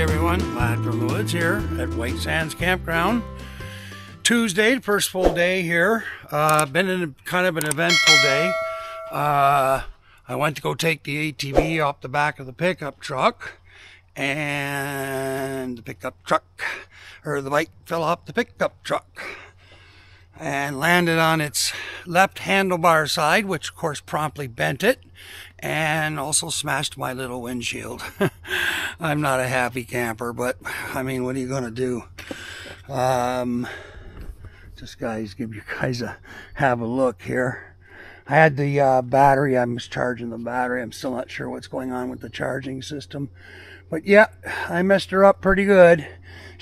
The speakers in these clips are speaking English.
Everyone. Lad from the Woods here at White Sands Campground. Tuesday, first full day here. Uh, been in a, kind of an eventful day. Uh, I went to go take the ATV off the back of the pickup truck and the pickup truck or the bike fell off the pickup truck and landed on its left handlebar side, which of course promptly bent it and also smashed my little windshield. I'm not a happy camper, but I mean, what are you going to do? Um, just guys, give you guys a have a look here. I had the uh, battery. I was charging the battery. I'm still not sure what's going on with the charging system. But yeah, I messed her up pretty good.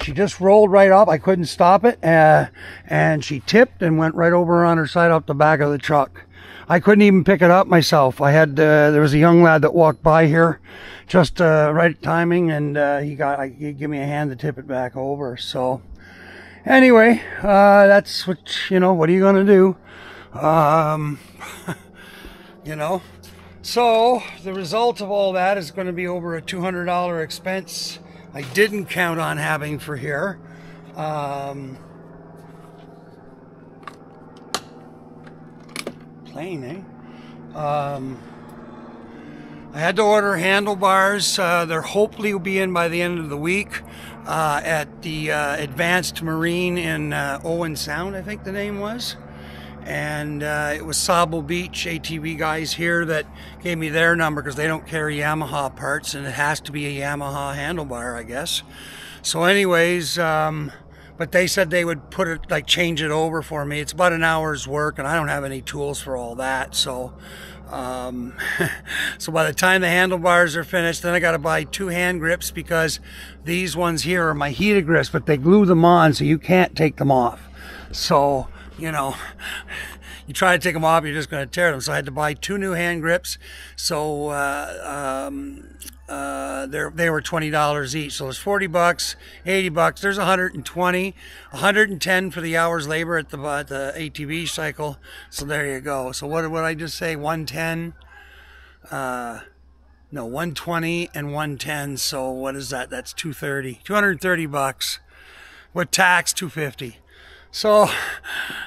She just rolled right up. I couldn't stop it. Uh, and she tipped and went right over on her side off the back of the truck. I couldn't even pick it up myself. I had, uh, there was a young lad that walked by here just, uh, right timing and, uh, he got, he gave me a hand to tip it back over. So anyway, uh, that's what, you know, what are you to do? Um, you know, so the result of all that is going to be over a $200 expense I didn't count on having for here. Um, eh? Um, I had to order handlebars. Uh, they're hopefully will be in by the end of the week uh, at the uh, Advanced Marine in uh, Owen Sound, I think the name was. And uh, it was Sauble Beach ATV guys here that gave me their number because they don't carry Yamaha parts and it has to be a Yamaha handlebar, I guess. So, anyways, um, but they said they would put it like change it over for me. It's about an hour's work, and I don't have any tools for all that. So, um, so by the time the handlebars are finished, then I got to buy two hand grips because these ones here are my heated grips, but they glue them on so you can't take them off. So you know, you try to take them off, you're just going to tear them. So I had to buy two new hand grips. So uh, um, uh, they were twenty dollars each. So it's forty bucks, eighty bucks. There's 120, 110 for the hours labor at the the ATV cycle. So there you go. So what did I just say? 110. Uh, no, 120 and 110. So what is that? That's 230. 230 bucks. With tax, 250. So,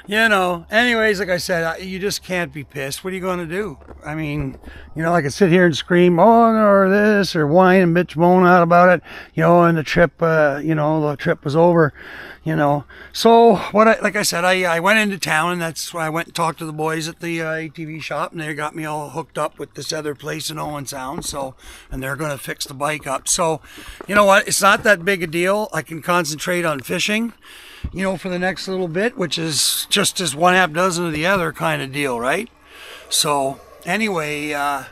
you know, anyways, like I said, you just can't be pissed. What are you going to do? I mean, you know, I could sit here and scream, oh, or this, or whine and bitch moan out about it, you know, and the trip, uh, you know, the trip was over, you know. So, what I, like I said, I, I went into town and that's why I went and talked to the boys at the uh, ATV shop and they got me all hooked up with this other place in Owen Sound. So, and they're going to fix the bike up. So, you know what? It's not that big a deal. I can concentrate on fishing you know, for the next little bit, which is just as one half dozen of the other kind of deal, right? So, anyway, uh,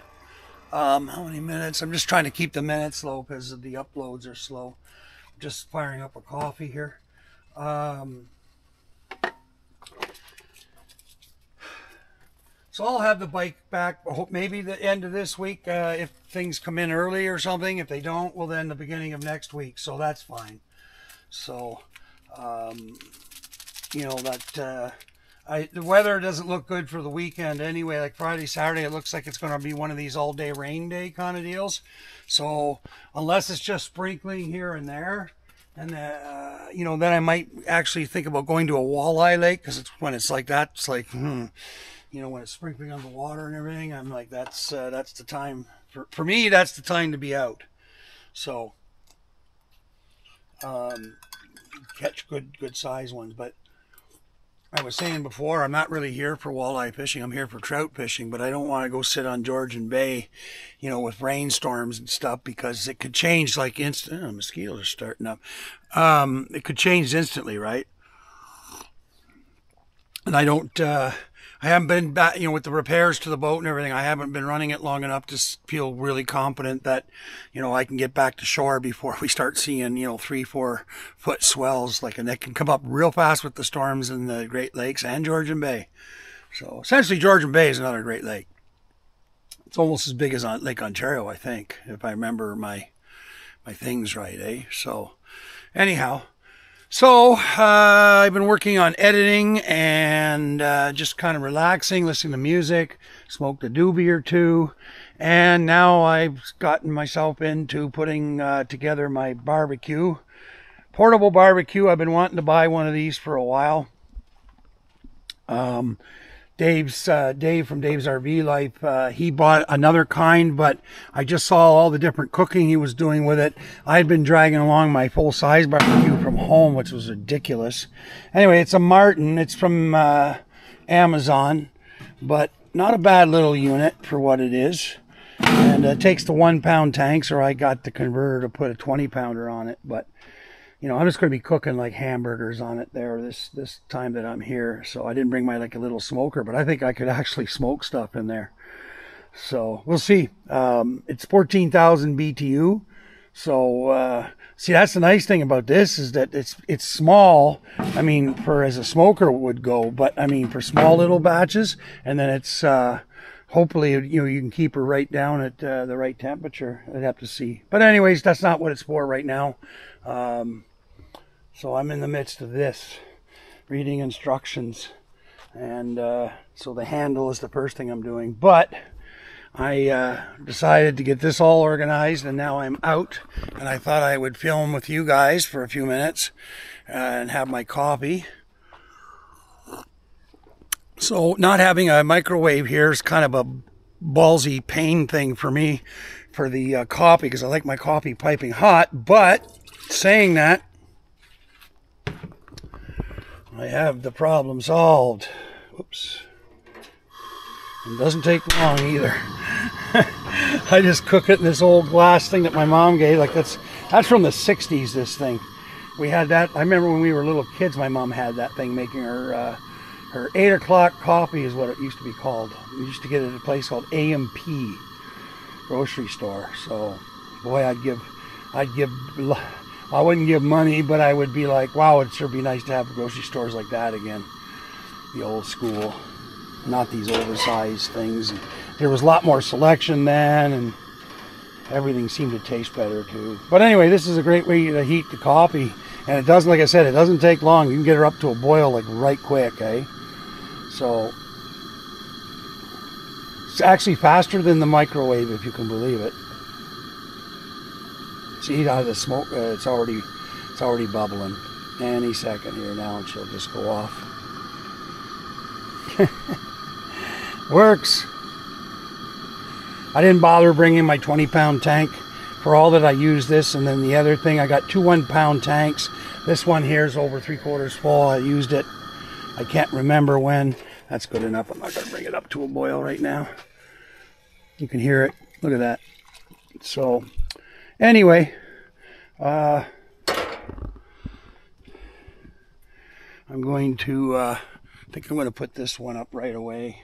um, how many minutes? I'm just trying to keep the minutes low because the uploads are slow. just firing up a coffee here. Um, so I'll have the bike back maybe the end of this week uh, if things come in early or something. If they don't, well then the beginning of next week. So that's fine. So um, you know that uh, I, the weather doesn't look good for the weekend anyway. Like Friday, Saturday, it looks like it's going to be one of these all-day rain day kind of deals. So unless it's just sprinkling here and there, and uh, you know, then I might actually think about going to a walleye lake because it's when it's like that. It's like, hmm, you know, when it's sprinkling on the water and everything. I'm like, that's uh, that's the time for for me. That's the time to be out. So. Um, catch good good size ones. But I was saying before, I'm not really here for walleye fishing. I'm here for trout fishing, but I don't want to go sit on Georgian Bay, you know, with rainstorms and stuff because it could change like instant. Oh, mosquitoes are starting up. Um, it could change instantly, right? And I don't. Uh, I haven't been back, you know, with the repairs to the boat and everything. I haven't been running it long enough to feel really confident that, you know, I can get back to shore before we start seeing, you know, three, four foot swells. Like, and they can come up real fast with the storms in the Great Lakes and Georgian Bay. So essentially, Georgian Bay is another Great Lake. It's almost as big as Lake Ontario, I think, if I remember my my things right, eh? So, anyhow. So, uh, I've been working on editing and uh, just kind of relaxing, listening to music, smoked a doobie or two, And now I've gotten myself into putting uh, together my barbecue. Portable barbecue. I've been wanting to buy one of these for a while. Um, Dave's uh, Dave from Dave's RV Life. Uh, he bought another kind, but I just saw all the different cooking he was doing with it. I had been dragging along my full size barbecue from home, which was ridiculous. Anyway, it's a Martin. It's from uh, Amazon, but not a bad little unit for what it is. And it takes the one pound tanks, or I got the converter to put a 20 pounder on it, but you know, I'm just going to be cooking like hamburgers on it there this this time that I'm here. So I didn't bring my like a little smoker, but I think I could actually smoke stuff in there. So we'll see. Um, it's 14,000 BTU. So uh, see, that's the nice thing about this is that it's it's small. I mean, for as a smoker would go, but I mean for small little batches, and then it's uh, hopefully you know you can keep her right down at uh, the right temperature. I'd have to see. But anyways, that's not what it's for right now. Um, so I'm in the midst of this, reading instructions. And uh, so the handle is the first thing I'm doing. But I uh, decided to get this all organized and now I'm out. And I thought I would film with you guys for a few minutes uh, and have my coffee. So not having a microwave here is kind of a ballsy pain thing for me for the uh, coffee because I like my coffee piping hot. But saying that, I have the problem solved. Whoops. It doesn't take long either. I just cook it in this old glass thing that my mom gave. Like that's that's from the 60s. This thing. We had that. I remember when we were little kids. My mom had that thing making her uh, her eight o'clock coffee is what it used to be called. We used to get it at a place called A&P grocery store. So, boy, I'd give I'd give I wouldn't give money, but I would be like, wow, it'd sure be nice to have grocery stores like that again. The old school, not these oversized things. There was a lot more selection then, and everything seemed to taste better too. But anyway, this is a great way to heat the coffee. And it doesn't, like I said, it doesn't take long. You can get her up to a boil like right quick, eh? So it's actually faster than the microwave, if you can believe it. See how the smoke, uh, it's already, it's already bubbling. Any second here now and she'll just go off. Works. I didn't bother bringing my 20 pound tank for all that I use this. And then the other thing, I got two one pound tanks. This one here is over three quarters full. I used it. I can't remember when. That's good enough. I'm not going to bring it up to a boil right now. You can hear it. Look at that. So Anyway, uh, I'm going to, uh, I think I'm going to put this one up right away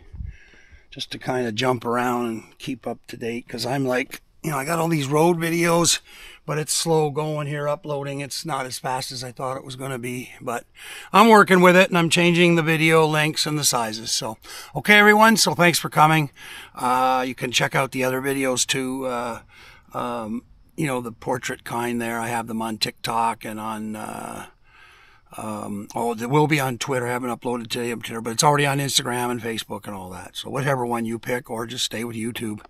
just to kind of jump around and keep up to date because I'm like, you know, I got all these road videos, but it's slow going here uploading. It's not as fast as I thought it was going to be, but I'm working with it and I'm changing the video lengths and the sizes. So, okay, everyone. So thanks for coming. Uh, you can check out the other videos too. Uh, um, you know, the portrait kind there. I have them on TikTok and on, uh, um, oh, they will be on Twitter. I haven't uploaded today on Twitter, but it's already on Instagram and Facebook and all that. So whatever one you pick, or just stay with YouTube.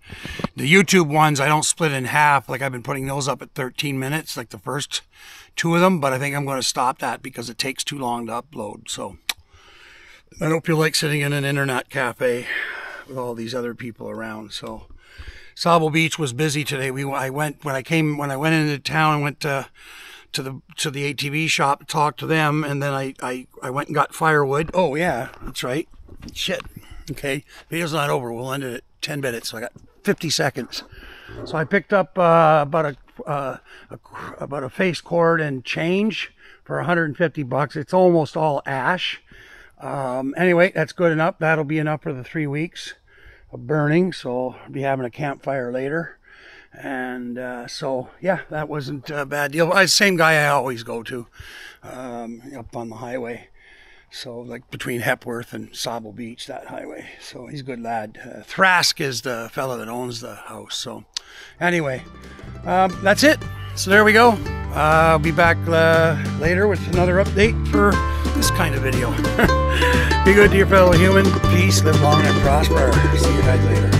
The YouTube ones, I don't split in half. Like I've been putting those up at 13 minutes, like the first two of them, but I think I'm going to stop that because it takes too long to upload. So I don't feel like sitting in an internet cafe with all these other people around. So Sauble Beach was busy today. We I went when I came when I went into town. I went to to the to the ATV shop talked to them, and then I I I went and got firewood. Oh yeah, that's right. Shit. Okay, video's not over. We'll end it at 10 minutes. So I got 50 seconds. So I picked up uh, about a, uh, a about a face cord and change for 150 bucks. It's almost all ash. Um, anyway, that's good enough. That'll be enough for the three weeks burning, so I'll be having a campfire later. And uh, so, yeah, that wasn't a bad deal. I same guy I always go to um, up on the highway. So, like between Hepworth and Sauble Beach, that highway. So he's a good lad. Uh, Thrask is the fellow that owns the house. So, anyway, um, that's it. So there we go. Uh, I'll be back uh, later with another update for this kind of video. Be good to your fellow human. Peace, live long and prosper. See you guys later.